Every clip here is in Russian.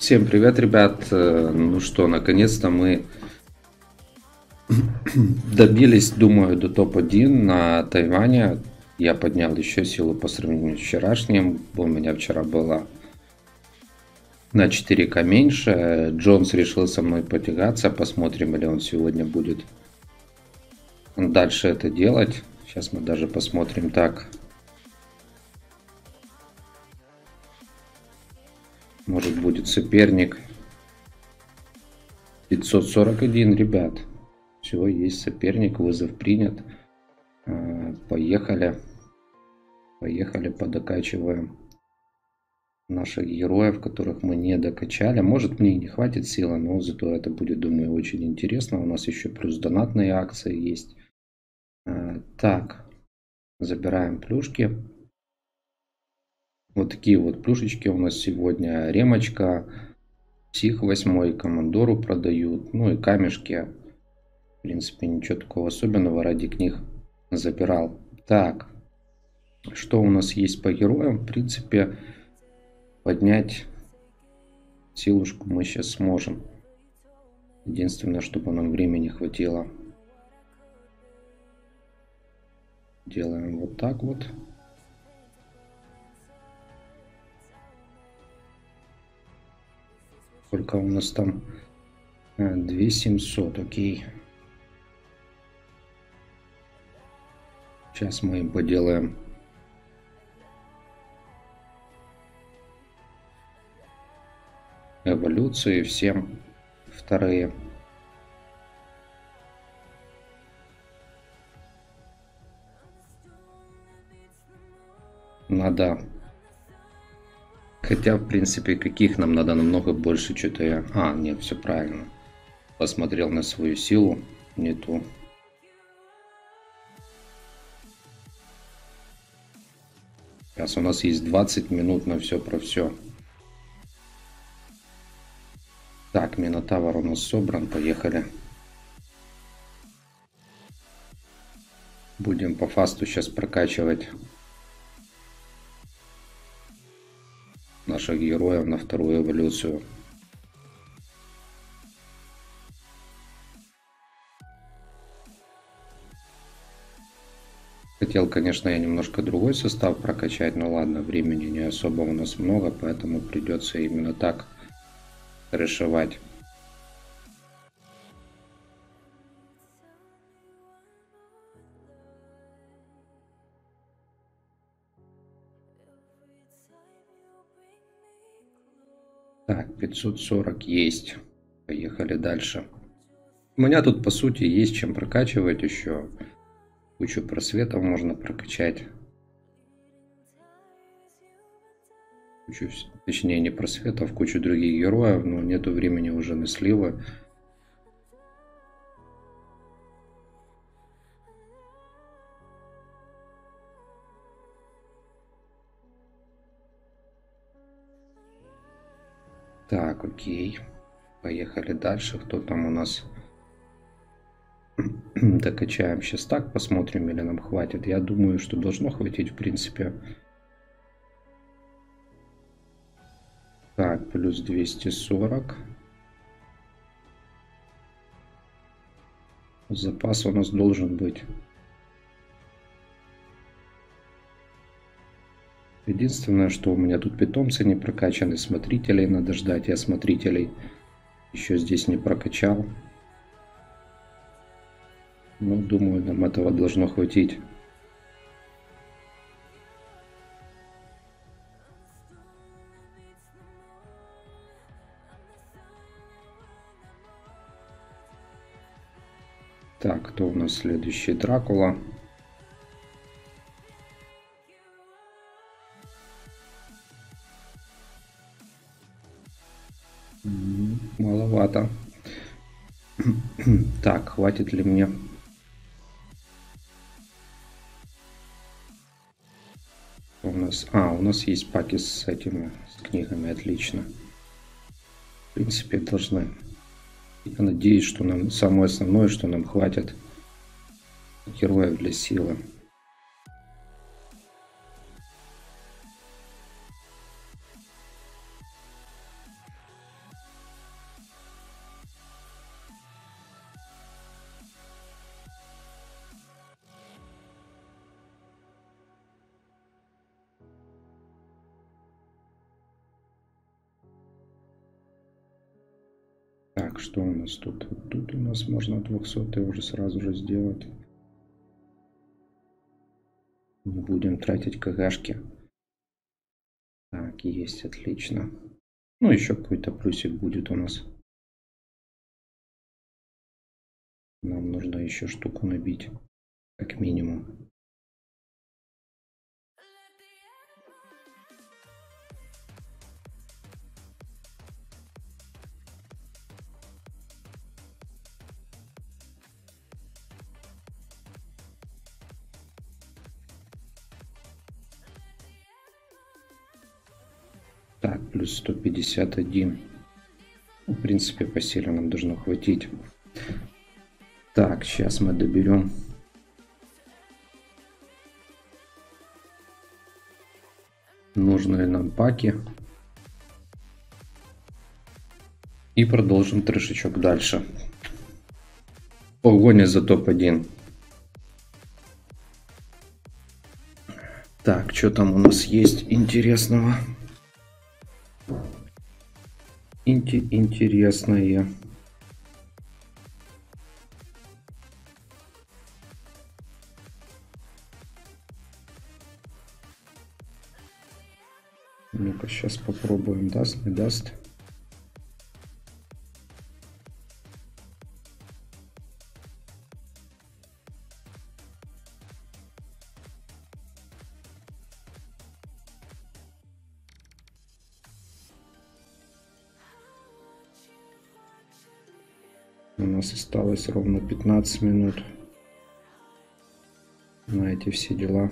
Всем привет, ребят. Э, ну что, наконец-то мы добились, думаю, до топ-1 на Тайване. Я поднял еще силу по сравнению с вчерашним. У меня вчера было на 4к меньше. Джонс решил со мной потягаться. Посмотрим, или он сегодня будет дальше это делать. Сейчас мы даже посмотрим так. Может будет соперник. 541, ребят. Все, есть соперник, вызов принят. А, поехали. Поехали, подокачиваем наших героев, которых мы не докачали. Может мне и не хватит силы, но зато это будет, думаю, очень интересно. У нас еще плюс донатные акции есть. А, так, забираем плюшки. Вот такие вот плюшечки у нас сегодня. Ремочка, псих 8, командору продают. Ну и камешки. В принципе, ничего такого особенного ради них забирал. Так, что у нас есть по героям? В принципе, поднять силушку мы сейчас сможем. Единственное, чтобы нам времени хватило. Делаем вот так вот. Сколько у нас там? 2700, э, окей. Сейчас мы им поделаем. Эволюции всем вторые. Надо Хотя, в принципе, каких нам надо намного больше, что-то я... А, нет, все правильно. Посмотрел на свою силу, не ту. Сейчас у нас есть 20 минут на все про все. Так, Минотавр у нас собран, поехали. Будем по фасту сейчас прокачивать наших героев на вторую эволюцию. Хотел, конечно, я немножко другой состав прокачать, но ладно, времени не особо у нас много, поэтому придется именно так решивать. 540 есть. Поехали дальше. У меня тут, по сути, есть чем прокачивать еще. Кучу просветов можно прокачать. Кучу, точнее, не просветов, кучу других героев, но нету времени уже на сливы. Так, окей. Поехали дальше. Кто там у нас? Докачаем сейчас так, посмотрим, или нам хватит. Я думаю, что должно хватить, в принципе. Так, плюс 240. Запас у нас должен быть. Единственное, что у меня тут питомцы не прокачаны, смотрителей надо ждать. Я смотрителей еще здесь не прокачал. Ну, думаю, нам этого должно хватить. Так, кто у нас следующий? Дракула. Маловато. Хватит ли мне? У нас, а, у нас есть паки с этими с книгами, отлично. В принципе, должны. Я надеюсь, что нам самое основное, что нам хватит героев для силы. Что у нас тут? Вот тут у нас можно 200 уже сразу же сделать. Не будем тратить КГшки. Так, есть, отлично. Ну, еще какой-то плюсик будет у нас. Нам нужно еще штуку набить, как минимум. Так, плюс 151. В принципе, по силе нам должно хватить. Так, сейчас мы доберем. Нужные нам паки. И продолжим трешечок дальше. Погоня за топ-1. Так, что там у нас есть интересного? Инти интересное. Ну-ка, сейчас попробуем, даст, не даст. Ровно 15 минут на эти все дела.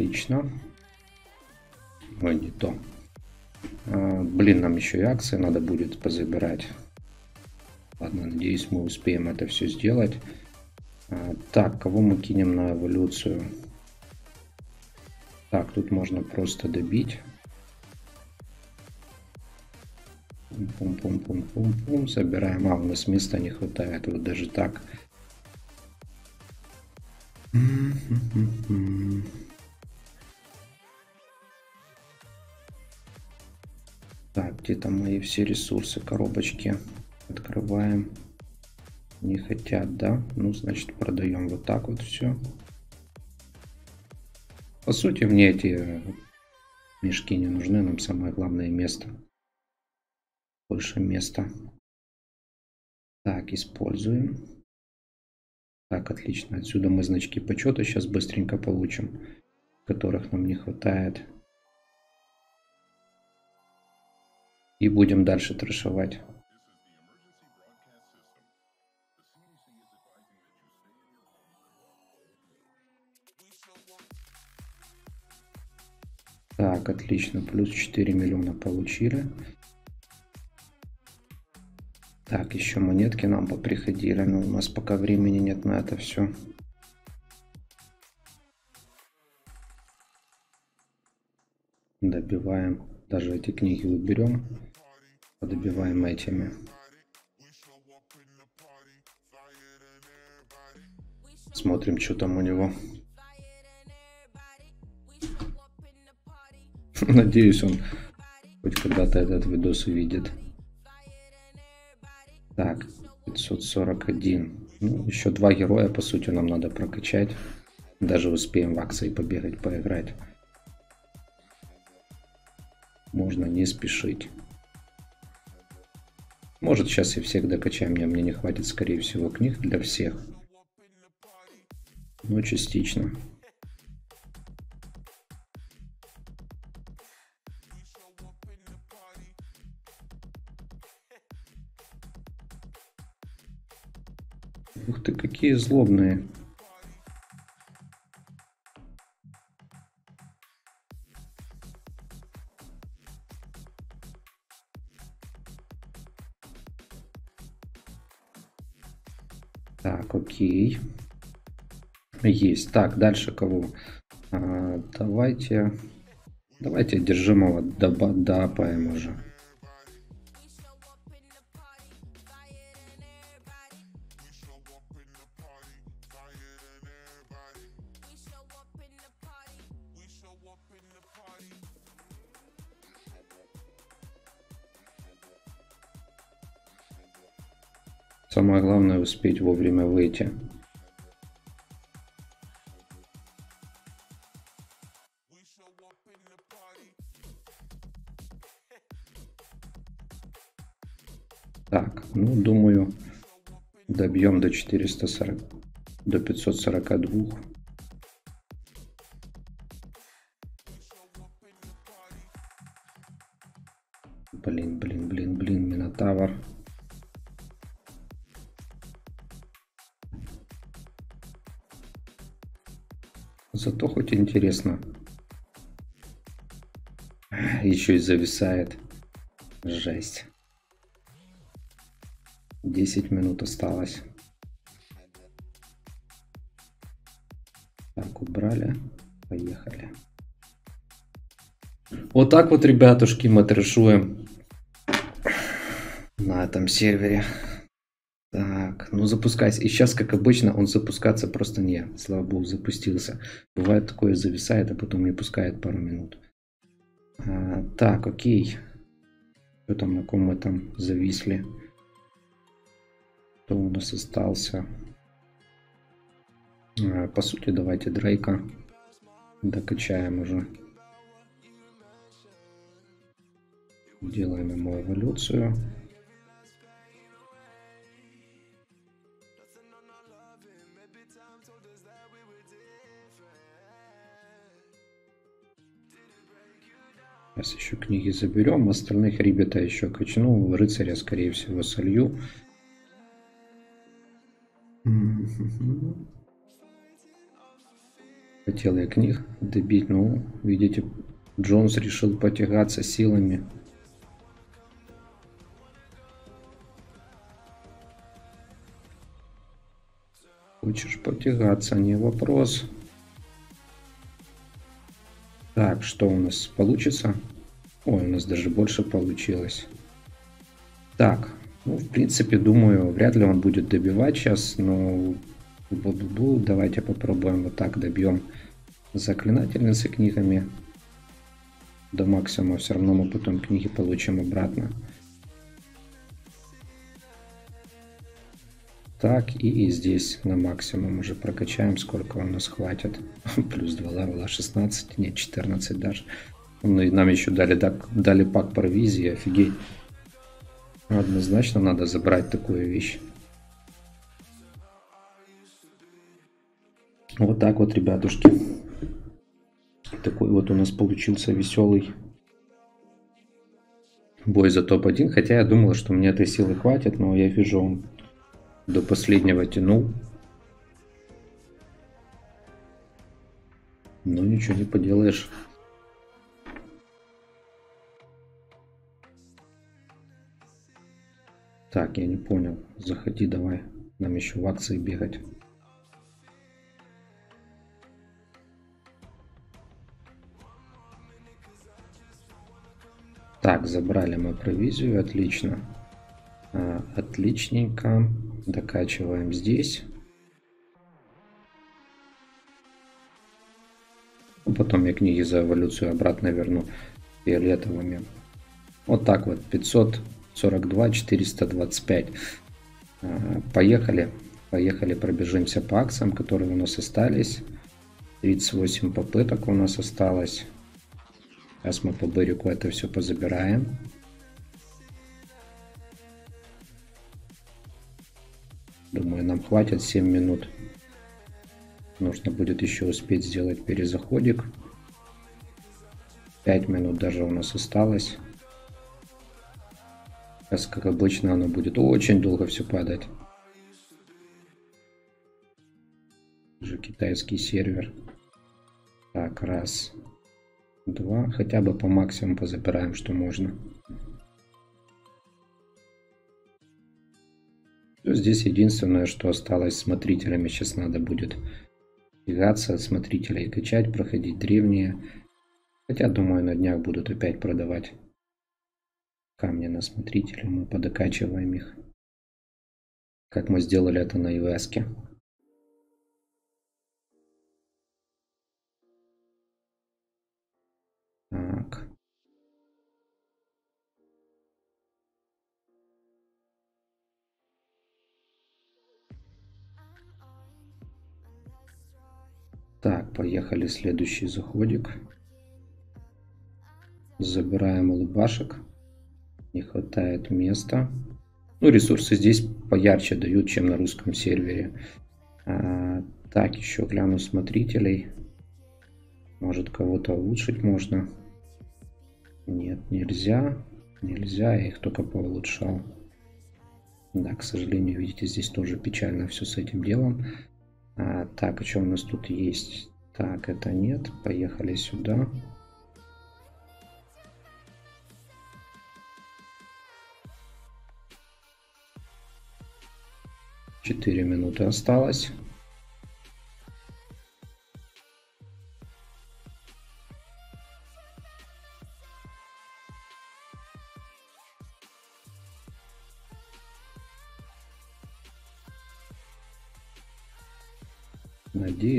Отлично. Ой, не то. А, блин, нам еще и акции надо будет позабирать. Ладно, надеюсь, мы успеем это все сделать. А, так, кого мы кинем на эволюцию? Так, тут можно просто добить. Пум-пум-пум-пум-пум. Собираем. А, у нас места не хватает. Вот даже так. Где там мои все ресурсы, коробочки? Открываем. Не хотят, да? Ну, значит, продаем вот так вот все. По сути, мне эти мешки не нужны. Нам самое главное место. Больше места. Так, используем. Так, отлично. Отсюда мы значки почета сейчас быстренько получим, которых нам не хватает. И будем дальше трешовать. Так, отлично. Плюс 4 миллиона получили. Так, еще монетки нам поприходили, но у нас пока времени нет на это все. Добиваем, даже эти книги уберем, добиваем этими. Смотрим, что там у него. Надеюсь, он хоть когда-то этот видос увидит. Так, 541. Ну, еще два героя, по сути, нам надо прокачать. Даже успеем в акции побегать, поиграть. Можно не спешить. Может, сейчас и всех докачаем. Мне, мне не хватит, скорее всего, книг для всех. Но частично. Ух ты, какие злобные. Есть. Так, дальше кого? А, давайте... Давайте одержимого допаем уже. Самое главное успеть вовремя выйти. До 440, до 542. Блин, блин, блин, блин, Минотавр. Зато хоть интересно. Еще и зависает. Жесть. 10 минут осталось. Так, убрали. Поехали. Вот так вот, ребятушки, мы трешуем на этом сервере. Так, ну запускайся. И сейчас, как обычно, он запускаться просто не. Слава богу, запустился. Бывает такое, зависает, а потом не пускает пару минут. А, так, окей. Что там, на ком мы там зависли? Кто у нас остался? А, по сути, давайте Дрейка докачаем уже. Делаем ему эволюцию. Сейчас еще книги заберем. Остальных ребята еще качну. Рыцаря, скорее всего, солью. Хотел я книг добить, но, видите, Джонс решил потягаться силами. Хочешь потягаться, не вопрос. Так, что у нас получится? Ой, у нас даже больше получилось. Так, ну, в принципе, думаю, вряд ли он будет добивать сейчас, но давайте попробуем вот так добьем заклинательницы книгами до максимума. Все равно мы потом книги получим обратно. Так, и здесь на максимум уже прокачаем, сколько у нас хватит. Плюс 2 левела, 16, нет, 14 даже. Ну и нам еще дали, дали пак провизии, офигеть. Однозначно надо забрать такую вещь. Вот так вот, ребятушки. Такой вот у нас получился веселый бой за топ-1. Хотя я думал, что мне этой силы хватит, но я вижу, он до последнего тянул. Ну ничего не поделаешь. Так, я не понял. Заходи давай. Нам еще в акции бегать. Так, забрали мы провизию, отлично. А, отличненько. Докачиваем здесь. Потом я книги за эволюцию обратно верну фиолетовыми. Вот так вот, 542, 425. А, поехали. Поехали, пробежимся по акциям, которые у нас остались. 38 попыток у нас осталось. Сейчас мы по Берику это все позабираем. Думаю, нам хватит 7 минут. Нужно будет еще успеть сделать перезаходик. 5 минут даже у нас осталось. Сейчас, как обычно, оно будет очень долго все падать. Уже китайский сервер. Так, раз, два. Хотя бы по максимуму позабираем, что можно. Здесь единственное, что осталось смотрителями. Сейчас надо будет тягаться от смотрителей, качать, проходить древние. Хотя, думаю, на днях будут опять продавать камни на смотрителя. Мы подокачиваем их. Как мы сделали это на ивеске. Так. Так, поехали следующий заходик. Забираем улыбашек. Не хватает места. Ну, ресурсы здесь поярче дают, чем на русском сервере. А, так, еще гляну смотрителей. Может, кого-то улучшить можно. Нет, нельзя. Нельзя, я их только поулучшал. Да, к сожалению, видите, здесь тоже печально все с этим делом. А, так, а что у нас тут есть? Так, это нет. Поехали сюда. Четыре минуты осталось.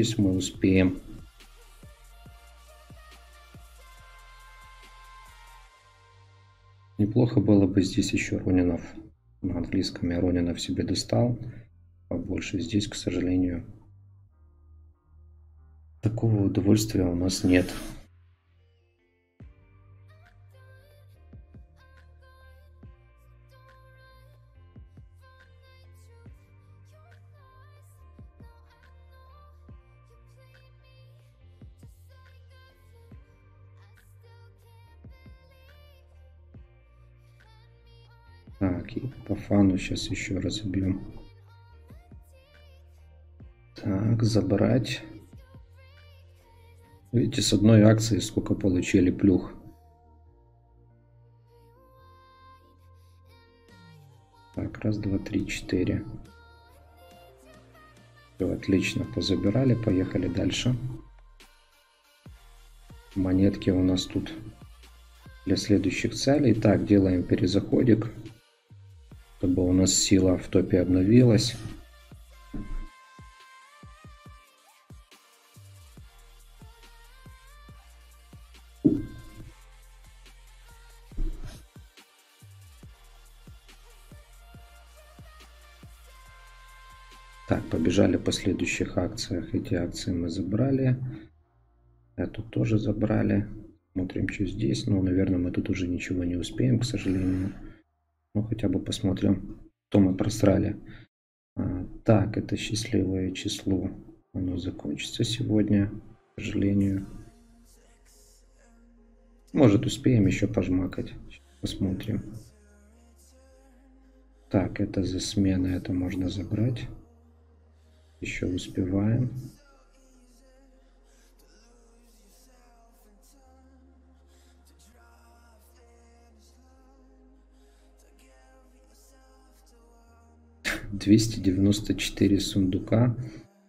Надеюсь, мы успеем. Неплохо было бы здесь еще Ронинов. На английском я Ронинов себе достал. Побольше здесь, к сожалению, такого удовольствия у нас нет. Так, и по фану сейчас еще разобьем. Так, забрать. Видите, с одной акции сколько получили плюх. Так, раз, два, три, четыре. Все, отлично, позабирали, поехали дальше. Монетки у нас тут для следующих целей. Так, делаем перезаходик чтобы у нас сила в топе обновилась. Так, побежали по следующих акциях. Эти акции мы забрали. Эту тоже забрали. Смотрим, что здесь. Но, наверное, мы тут уже ничего не успеем, к сожалению. Ну, хотя бы посмотрим, что мы просрали. А, так, это счастливое число. Оно закончится сегодня, к сожалению. Может, успеем еще пожмакать. Посмотрим. Так, это за смены, это можно забрать. Еще успеваем. 294 сундука.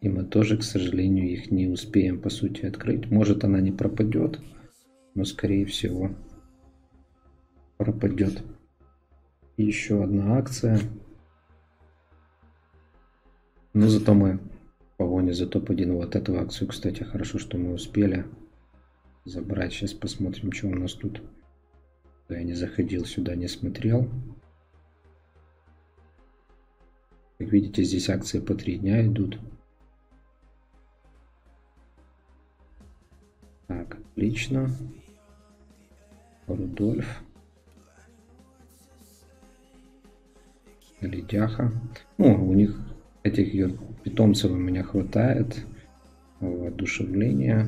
И мы тоже, к сожалению, их не успеем, по сути, открыть. Может, она не пропадет, но, скорее всего, пропадет. еще одна акция. Но зато мы в погоне за топ-1. Вот эту акцию, кстати, хорошо, что мы успели забрать. Сейчас посмотрим, что у нас тут. Я не заходил сюда, не смотрел. Как видите, здесь акции по три дня идут. Так, отлично. Рудольф. Ледяха. Ну, у них этих питомцев у меня хватает. Воодушевление.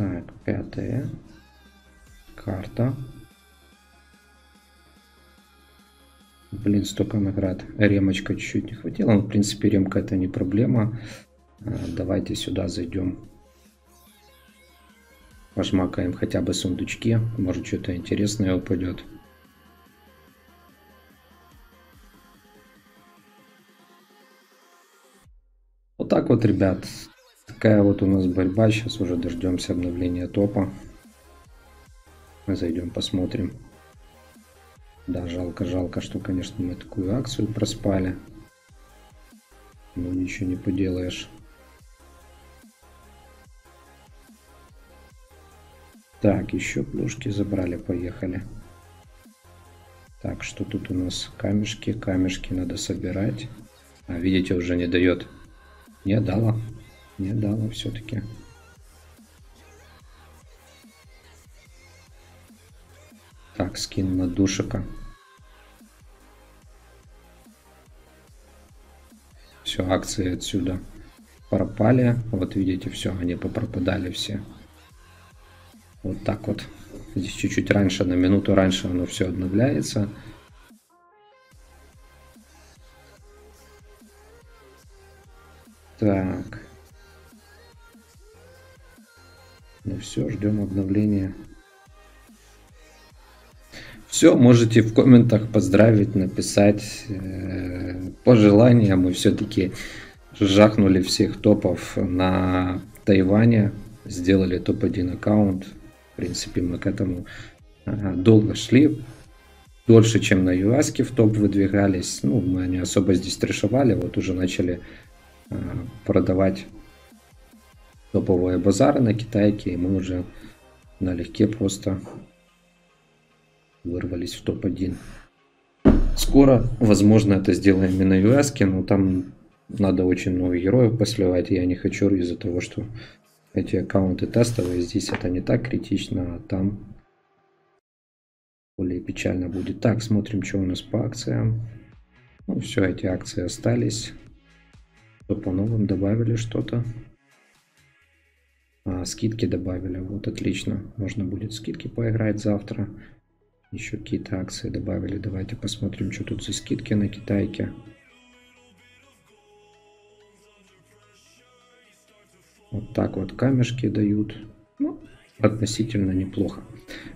Так, пятая карта. Блин, столько наград. Ремочка чуть-чуть не хватило. Но, в принципе, ремка это не проблема. А, давайте сюда зайдем. Пожмакаем хотя бы сундучки. Может что-то интересное упадет. Вот так вот, ребят. Такая вот у нас борьба. Сейчас уже дождемся обновления топа. Мы зайдем, посмотрим. Да, жалко, жалко, что, конечно, мы такую акцию проспали. Но ничего не поделаешь. Так, еще плюшки забрали, поехали. Так, что тут у нас? Камешки, камешки надо собирать. А, видите, уже не дает. Не дала. Не дала все-таки. Так, скин на душика. Все, акции отсюда пропали. Вот видите, все, они попропадали все. Вот так вот. Здесь чуть-чуть раньше, на минуту раньше оно все обновляется. Так. Ну все, ждем обновления. Все, можете в комментах поздравить, написать э, пожелания. Мы все-таки жахнули всех топов на Тайване, сделали топ-1 аккаунт принципе, мы к этому долго шли. Дольше, чем на ЮАСке в топ выдвигались. Ну, мы не особо здесь трешовали. Вот уже начали а, продавать топовые базары на китайке. И мы уже налегке просто вырвались в топ-1. Скоро, возможно, это сделаем и на ЮАСке, но там надо очень много героев посливать. Я не хочу из-за того, что эти аккаунты тестовые, здесь это не так критично, а там более печально будет. Так, смотрим, что у нас по акциям. Ну, все, эти акции остались. Что по новым добавили что-то. А, скидки добавили, вот отлично. Можно будет скидки поиграть завтра. Еще какие-то акции добавили. Давайте посмотрим, что тут за скидки на китайке. Вот так вот камешки дают. Ну, относительно неплохо.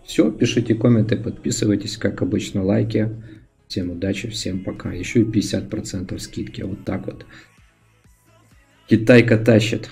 Все, пишите комменты, подписывайтесь, как обычно, лайки. Всем удачи, всем пока. Еще и 50% скидки. Вот так вот. Китайка тащит.